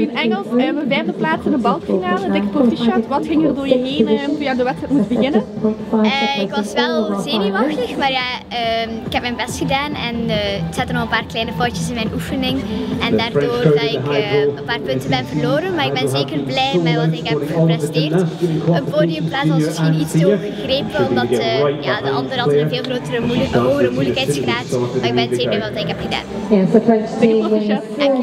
In Engels, eh, uh, mijn vijfde plaats in de balfinale, dikke proficiat. Wat ging er door je heen uh, toen je de wedstrijd moest beginnen? Uh, ik was wel zenuwachtig, maar ja, ehm, ik heb mijn best gedaan en eh, het zaten nog een paar kleine foutjes in mijn oefening. En daardoor dat ik een paar punten ben verloren, maar ik ben zeker blij met wat ik heb gepresteerd. Een podiumplaats was misschien iets te hoog gegrepen, omdat ja, de ander had een veel grotere, moeilijk, hogere moeilijkheidsgraad. Maar ik ben zeker blij met wat ik heb gedaan. Dikke